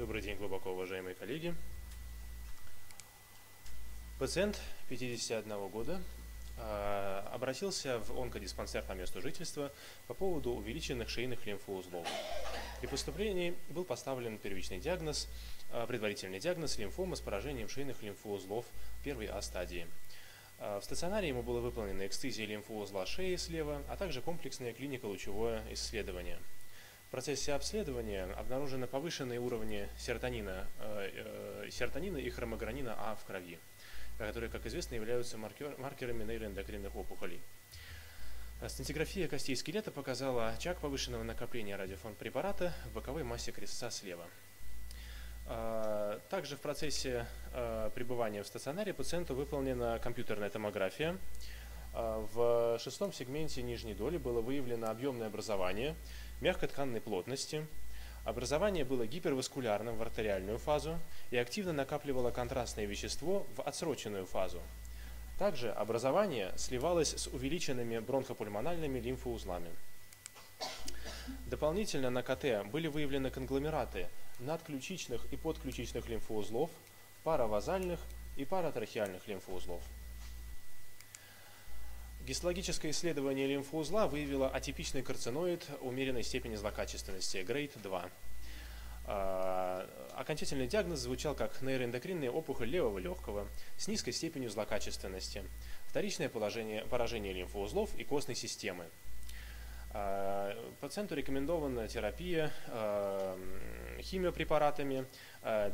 Добрый день, глубоко уважаемые коллеги. Пациент 51 года э, обратился в онкодиспансер по месту жительства по поводу увеличенных шейных лимфоузлов. При поступлении был поставлен первичный диагноз, э, предварительный диагноз лимфома с поражением шейных лимфоузлов первой А стадии. Э, в стационаре ему было выполнено эксцизия лимфоузла шеи слева, а также комплексное клинико-лучевое исследование – в процессе обследования обнаружены повышенные уровни серотонина, э, э, серотонина и хромогранина А в крови, которые, как известно, являются маркер, маркерами нейроэндокринных опухолей. Сцинтиграфия костей скелета показала очаг повышенного накопления радиофон-препарата в боковой массе крестца слева. Также в процессе э, пребывания в стационаре пациенту выполнена компьютерная томография. Шестом сегменте нижней доли было выявлено объемное образование – мягкотканной плотности. Образование было гиперваскулярным в артериальную фазу и активно накапливало контрастное вещество в отсроченную фазу. Также образование сливалось с увеличенными бронхопульмональными лимфоузлами. Дополнительно на КТ были выявлены конгломераты надключичных и подключичных лимфоузлов, паравазальных и паратрахеальных лимфоузлов. Гистологическое исследование лимфоузла выявило атипичный карциноид умеренной степени злокачественности, грейд 2. А, окончательный диагноз звучал как нейроэндокринная опухоль левого легкого с низкой степенью злокачественности, вторичное положение, поражение лимфоузлов и костной системы. А, пациенту рекомендована терапия а, химиопрепаратами,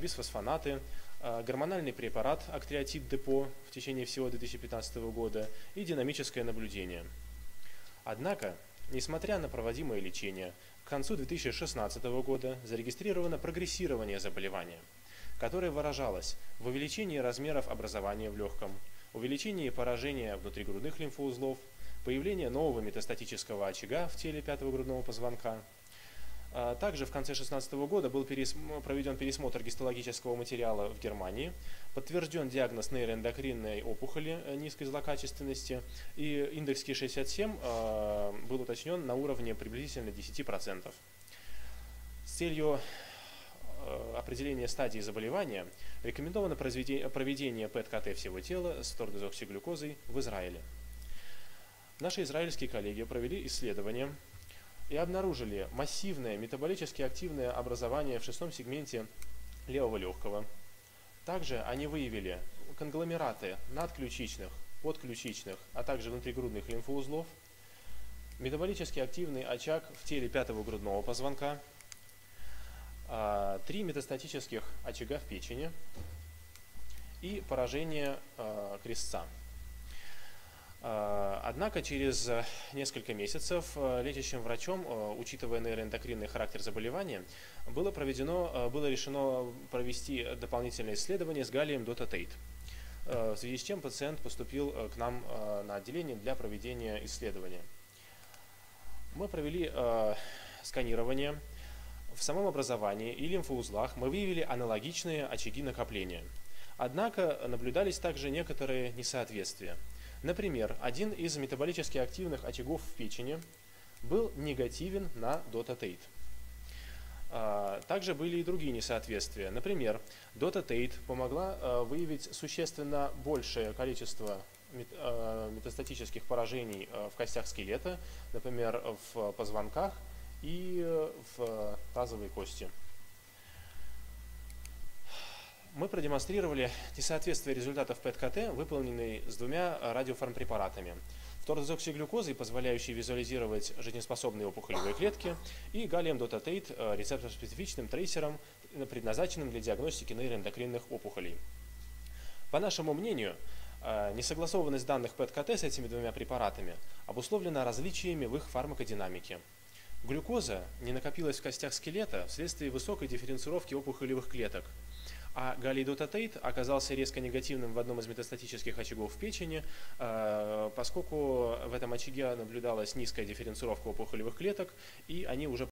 бисфосфонаты, гормональный препарат актриотид депо в течение всего 2015 года и динамическое наблюдение. Однако, несмотря на проводимое лечение, к концу 2016 года зарегистрировано прогрессирование заболевания, которое выражалось в увеличении размеров образования в легком, увеличении поражения внутригрудных лимфоузлов, появление нового метастатического очага в теле пятого грудного позвонка – также в конце 2016 года был проведен пересмотр гистологического материала в Германии, подтвержден диагноз нейроэндокринной опухоли э, низкой злокачественности, и индекс Ки-67 а, был уточнен на уровне приблизительно 10%. С целью э, определения стадии заболевания рекомендовано проведение ПЭТ-КТ всего тела с тордезоксиглюкозой в Израиле. Наши израильские коллеги провели исследование и обнаружили массивное метаболически активное образование в шестом сегменте левого легкого. Также они выявили конгломераты надключичных, подключичных, а также внутригрудных лимфоузлов, метаболически активный очаг в теле пятого грудного позвонка, а, три метастатических очага в печени и поражение а, крестца. А, однако через э, несколько месяцев э, лечащим врачом, э, учитывая нейроэндокринный характер заболевания, было, проведено, было решено провести дополнительное исследование с галлием дотатейт. В связи с чем пациент поступил к нам на отделение для проведения исследования. Мы провели сканирование. В самом образовании и лимфоузлах мы выявили аналогичные очаги накопления. Однако наблюдались также некоторые несоответствия – Например, один из метаболически активных очагов в печени был негативен на дотатейт. Также были и другие несоответствия. Например, дотатейт помогла а, выявить существенно большее количество а, метастатических поражений а, в костях скелета, например, в позвонках и в тазовой кости мы продемонстрировали несоответствие результатов ПЭТ-КТ, выполненной с двумя радиофармпрепаратами. Фтордозоксиглюкозой, позволяющей визуализировать жизнеспособные опухолевые клетки, и галлием дотатейт э, рецептор-специфичным трейсером, предназначенным для диагностики нейроэндокринных опухолей. По нашему мнению, э, несогласованность данных ПЭТ-КТ с этими двумя препаратами обусловлена различиями в их фармакодинамике. Глюкоза не накопилась в костях скелета вследствие высокой дифференцировки опухолевых клеток – а галидотатейт оказался резко негативным в одном из метастатических очагов в печени, э, поскольку в этом очаге наблюдалась низкая дифференцировка опухолевых клеток, и они уже